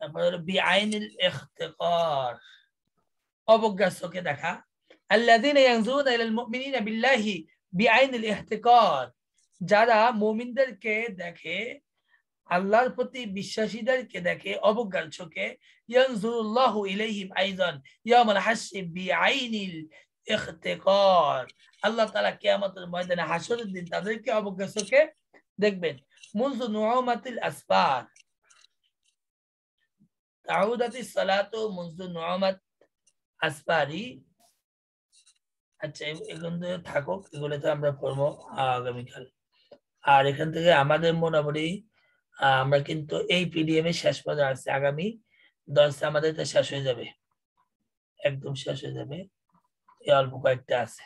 তারপরে হলো বিআইনিল ইখতিকার অবজ্ঞার চোখে দেখা আল্লাযীনা ইয়ানজুরুনা ইলাল মুমিনিনা বিল্লাহি বিআইনিল ইহতিকার যারা মুমিনদেরকে দেখে আল্লাহর প্রতি বিশ্বাসীদেরকে দেখে অবজ্ঞার চোখে ইয়ানজুরুল্লাহু ইলাইহিম আইযান ইয়াউমাল হাসি বিআইনিল ইখতিকার আল্লাহ তাআলা কিয়ামতের ময়দানে হাসরের দিন তাদেরকে অবজ্ঞার চোখে দেখবেন মুনযু নুউমাতিল আসফার তাউদাতিস সালাতু মুনযু নুউমাত আসফারি। আচ্ছা এগুলো থাকুক এগুলো তো আমরা পড়ব আগামীকাল। আর এখান থেকে আমাদের মোটামুটি আমরা কিন্তু এই পিডিএম এর শেষ পর্যন্ত আছে আগামী দশটা আমাদের তো শেষ হয়ে যাবে। একদম শেষ হয়ে যাবে। এই অল্প কয়েকটা আছে।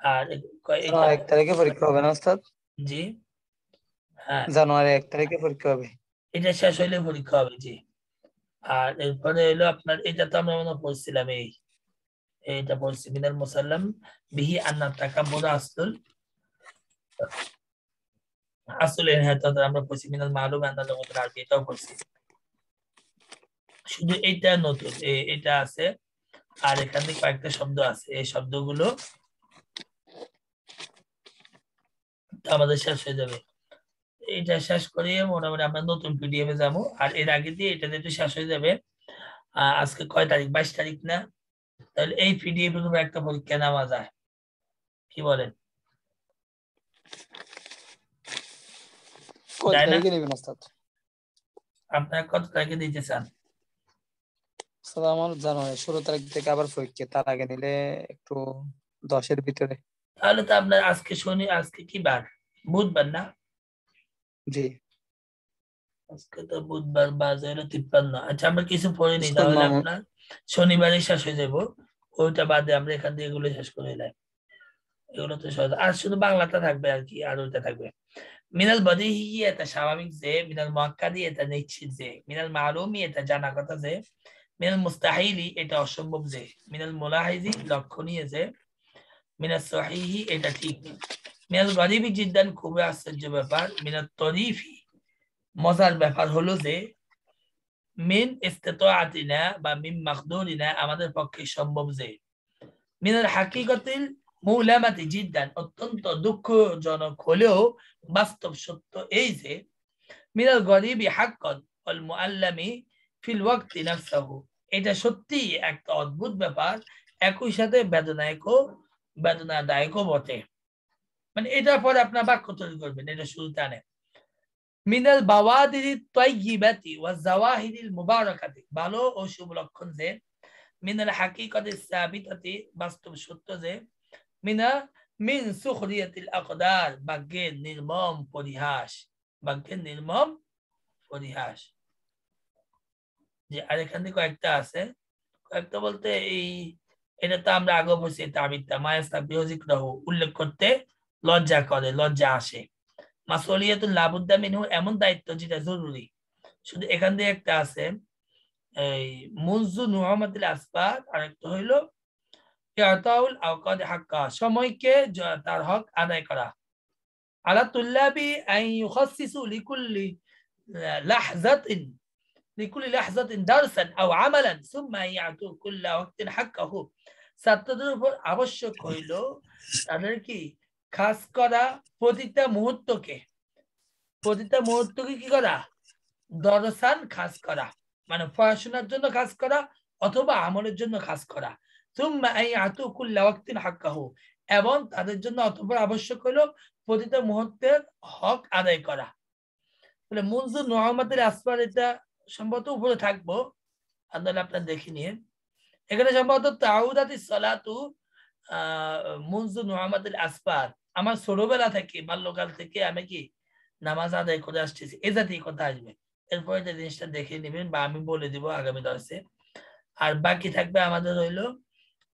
আর এক তারিখে পরীক্ষা হবে না ওস্তাদ? জি। হ্যাঁ। জানুয়ারি এক তারিখে পরীক্ষা হবে। এটা শেষ হইলে পরীক্ষা হবে জি। আর এরপরে এলো আপনার, এটা তো আমরা মনে পড়ছিলাম এই, এটা বলছি মিনাল মুসাল্লাম বিহি আন্না তাকাব্বুর আসল। আসলে হ্যাঁ তো আমরা পড়ছি মিনাল মালুম আন্না জগতের এটাও পড়ছি। শুধু এইটা নতুন এটা আছে, আর এখানে কয়েকটা শব্দ আছে, এই শব্দগুলো আমাদের শেষ হয়ে যাবে। এটা শেষ করিয়ে মোটামুটি আমরা নতুন পিডিএফ এ যাব। আর এর আগে দিয়ে এটা যেহেতু শেষ হয়ে যাবে আজকে কয় তারিখ? বাইশ তারিখ না? তাহলে এই পিডিএফ এর একটা পরীক্ষা নেওয়া যায়। কি বলেন? আপনারা কত তারিখে দিতে চান? আমার ষোলো তারিখ থেকে আবার পরীক্ষা তার আগে নিলে একটু দশের ভিতরে। তাহলে তো আপনার আজকে শনি আজকে কি বার? বুধবার না? জি। আজকে তো বুধবার বাজে হলো তিপ্পান্ন। আচ্ছা আমরা কিছু পড়ে নি তাহলে আপনার শনিবারে শেষ হয়ে যাব। ওইটা বাদে আমরা এখান থেকে এগুলো শেষ করে নিলাম। এগুলো তো সহজ। আর শুধু বাংলাটা থাকবে আর কি আর ওইটা থাকবে। মিনাল বদিহি এটা স্বাভাবিক যে মিনাল মক্কাদি এটা নিশ্চিত যে মিনাল মালুমি এটা জানা কথা যে মিনাল মুস্তাহিলি এটা অসম্ভব যে মিনাল মুলাহিজি লক্ষণীয় যে মিনাল সহিহি এটা ঠিক মিনাল গরিবি জিদ্দান খুবই আশ্চর্য ব্যাপার। মিনাল তরিফি, মজার ব্যাপার হলো যে, মিন ইস্তেতাআতিনা বা মিন মাকদুরিনা আমাদের পক্ষে সম্ভব যে, মিনাল হাকিকতিল মৌলামাতি জিদ্দান অত্যন্ত দুঃখজনক হলেও বাস্তব সত্য এই যে, মিনাল গরিবি হাক্কত ওয়াল মুআল্লামি ফিল ওয়াক্তি নাফসাহু। এটা সত্যি একটা অদ্ভুত ব্যাপার, একই সাথে বেদনায়কও, বেদনাদায়কও বটে। মানে এটার পরে আপনার বাক্য তৈরি করবেন, এটা আনে মিনাল বাওয়াদির তয়্যিবাতি ওয়া জাওয়াহিরিল মুবারাকাতি। ভালো ও শুভ লক্ষণ যে, মিনাল হাকিকাতিস সাবিতাতি, বাস্তব সত্য যে, মিনা মিন সুখরিয়াতিল আকদার ভাগ্যের নির্মম পরিহাস ভাগ্যের নির্মম পরিহাস। যে আর এখানে কয়েকটা আছে, কয়েকটা বলতে এই, এটা তো আমরা আগে বলছি তাবিরটা মায়াস্তা বিরোজিক রহ, উল্লেখ করতে লজ্জা করে, লজ্জা আসে। মাসলিয়াতুল লাবুদ্দা মিনহু এমন দায়িত্ব যেটা জরুরি। শুধু এখান দিয়ে একটা আছে, এই মুনজু নুহামাতিল আসবাদ আর একটা হইল, ইয়াতাউল আওকাদ হাক্কা, সময়কে তার হক আদায় করা। আলা তুল্লাবি ইউখাসসিসু লিকুল্লি লাহজাতিন লিকুল্লি লাহজাতিন দারসান আও আমালান, সুম্মা ইয়াতু কুল্লা ওয়াক্তিন হাক্কাহু। ছাত্রদের উপর আবশ্যক হইল তাদের কি খাস করা প্রতিটা মুহূর্তকে। প্রতিটা মুহূর্তকে কি করা? দরসান খাস করা। মানে পড়াশোনার জন্য খাস করা অথবা আমলের জন্য খাস করা। এবং তাদের জন্য অতপর আবশ্যক হলো প্রতিটা মুহূর্তের হক আদায় করা। তাহলে মুনজুর নোহামাদের আসবার এটা সম্ভবত উপরে থাকব। আন্দালে আপনার দেখে নিয়ে। এখানে সম্ভবত তাউদাতি সালাতু মুনজুর নোহামাদের আসবার আমার ছোটবেলা থেকে বাল্যকাল থেকে আমি কি নামাজ আদায় করে আসতেছি, এ জাতীয় কথা আসবে। এরপরে যে জিনিসটা দেখে নেবেন বা আমি বলে দিব আগামী দশে। আর বাকি থাকবে আমাদের হইল,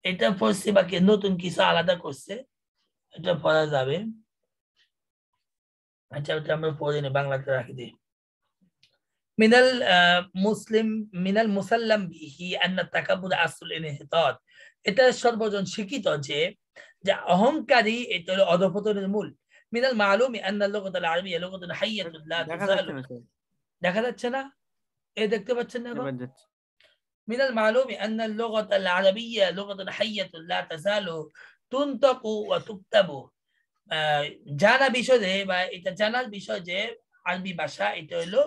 এটা পড়ছি বাকি, নতুন কিছু আলাদা করছে, এটা পড়া যাবে। আচ্ছা ওটা আমরা পড়ে নি বাংলাতে রাখি দিই। মিনাল মুসলিম, মিনাল মুসাল্লাম বিহি আন্না তাকাবুর আসল ইনহিতাত এটা সর্বজন শিক্ষিত যে যে অহংকারী এটা হলো অধপতনের মূল। মিনাল মালুম আন্নাল লোকতাল আরবি লোকতাল হাইয়াতুল দেখা যাচ্ছে না এ দেখতে পাচ্ছেন না মিনাল মালুম আন্নাল লোকতাল আরবিয়া লোকতাল হাইয়াতুল লা তাজালু। তুনতাকু ওয়া তুকতাবু। জানা বিষয় যে বা এটা জানার বিষয় যে আরবি ভাষা এটা হলো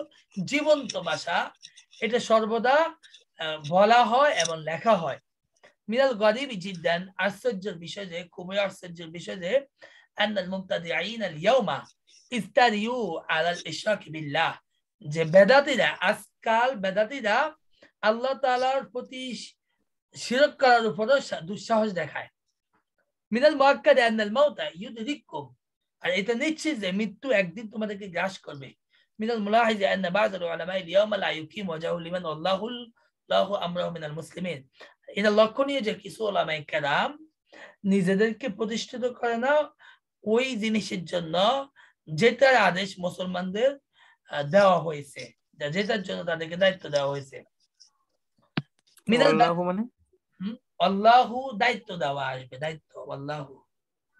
জীবন্ত ভাষা। এটা সর্বদা বলা হয় এবং লেখা হয়। মিরাল গরিবি জিদ্দান আশ্চর্যের বিষয় যে খুবই আশ্চর্যের বিষয় যে আন্নাল আল ইয়াউমা ইস্তারিউ আলাল বিল্লাহ। যে বেদাতিরা, আজকাল বেদাতিরা আল্লাহ প্রতি শিরক করার দুঃসাহস দেখায়। মিনাল মুআক্কাদ আন্নাল মাউতা ইউদরিকুম আর এটা নিশ্চিত যে মৃত্যু একদিন তোমাদেরকে গ্রাস করবে। মিনাল মুলাহিজ আন্না বাযুল উলামাই ইয়াউমা লা ইউকিমু ওয়াজাহু ইমান আল্লাহুল আল্লাহু আমরাহু মিনাল এটা লক্ষণীয় যে কিছু ওলামায়ে কেরাম নিজেদেরকে প্রতিষ্ঠিত করে না ওই জিনিসের জন্য যেটার আদেশ মুসলমানদের দেওয়া হয়েছে। যেটার জন্য তাদেরকে দায়িত্ব দেওয়া হয়েছে। মিনাল বা- আল্লাহু মানে? দায়িত্ব দেওয়া আসবে দায়িত্ব আল্লাহু।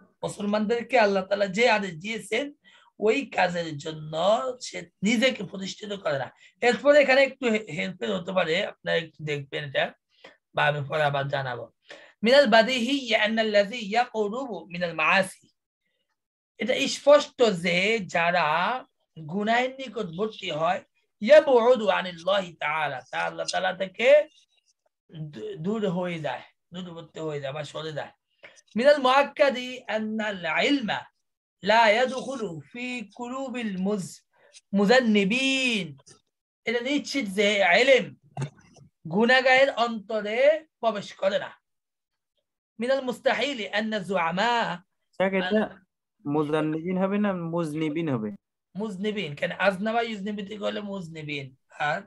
মুসলমানদেরকে আল্লাহ তাআলা যে আদেশ দিয়েছেন ওই কাজের জন্য সে নিজেকে প্রতিষ্ঠিত করে না। এরপরে এখানে একটু হেল্পের হতে পারে আপনারা একটু দেখবেন এটা। বা আমি পরে আবার জানাব মিনাল বাদিহি ইয়ান্নাল্লাযী ইয়াকুরুবু মিনাল মাআসি এটা স্পষ্ট যে যারা গুনাহের নিকটবর্তী হয় ইয়াবউদু আনিল্লাহি তাআলা তা আল্লাহ তাআলা থেকে দূ- দূর হয়ে যায় দূরবর্তী হয়ে যায় বা সরে যায় মিনাল মুআক্কাদি আন্নাল ইলমা লা ইয়াদখুলু ফি কুলুবিল মুজ মুজান্নিবিন এটা নিশ্চিত যে ইলম গুনাহগারের অন্তরে প্রবেশ করে না মিনাল মুস্তাহিলি আন্না জুআমা দেখ এটা মুজান্নিবিন হবে না মুজনিবিন হবে মুজনিবিন কেন আজনাবা ইউজনিবি থেকে হলে মুজনিবিন আর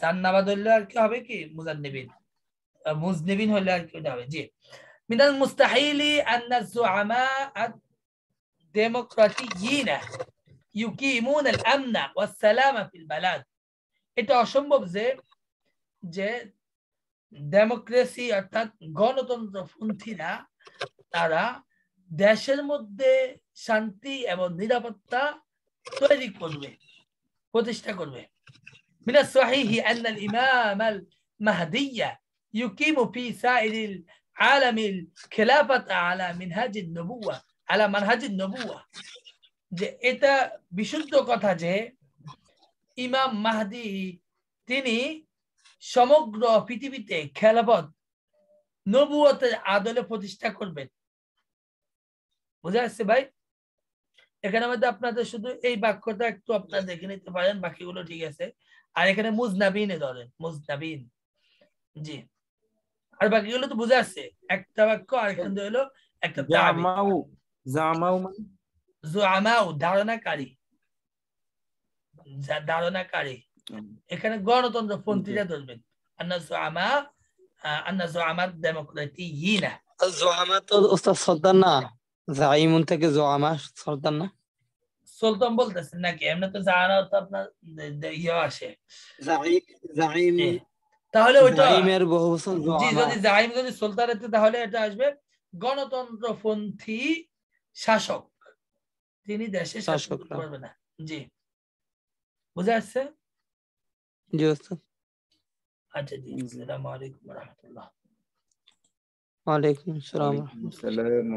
জান্নাবা ধরলে আর কি হবে কি মুজান্নিবিন আহ, মুজনিবিন হলে আর কি ওটা হবে জি মিনাল মুস্তাহিলি আন্না জুআমা الديمقراطيين يقيمون الامن والسلام في البلد এটা অসম্ভব যে যে ডেমোক্রেসি অর্থাৎ গণতন্ত্রপন্থীরা তারা দেশের মধ্যে শান্তি এবং নিরাপত্তা তৈরি করবে প্রতিষ্ঠা করবে من الصحيح أن الإمام المهدي يقيم في سائر العالم الخلافة على منهج النبوة على منهج النبوة যে এটা বিশুদ্ধ কথা যে ইমাম মাহদি তিনি সমগ্র পৃথিবীতে খেলাপথ নবুয়তের আদলে প্রতিষ্ঠা করবেন বুঝা যাচ্ছে ভাই? এখানে মধ্যে আপনাদের শুধু এই বাক্যটা একটু আপনারা দেখে নিতে পারেন বাকিগুলো ঠিক আছে। আর এখানে মুজনাবিনে ধরেন মুজনাবিন। জি। আর বাকিগুলো তো বুঝা যাচ্ছে একটা বাক্য আর এখানে হলো একটা। জামাউ জামাউ মানে? ধারণাকারী। ধারণাকারী। এখানে গণতন্ত্র পন্থীরা ধরবেন। আন্না আহ, আন্না জুআমাত ডেমোক্রেটিয়িনা জোয়ামা তো ওস্তাদ সর্দার না? জাইমুন থেকে জোয়ামা সর্দার না? সুলতান বলতেছেন নাকি? এমনি তো জানা তো আপনার ইয়ে আসে। জাইম তাহলে ওইটা জাইমের বহু বছর জি যদি জাইম যদি সুলতান হতো তাহলে এটা আসবে গণতন্ত্রপন্থী শাসক। তিনি দেশে শাসক করতে শাসকরা। না। জি। বুঝা যাচ্ছে? জি ওস্তাদ আচ্ছা জি আসসালামু আলাইকুম রহমতুল্লাহ ওয়ালাইকুম আসসালাম আসসালাম